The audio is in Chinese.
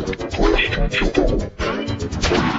คุณจะไป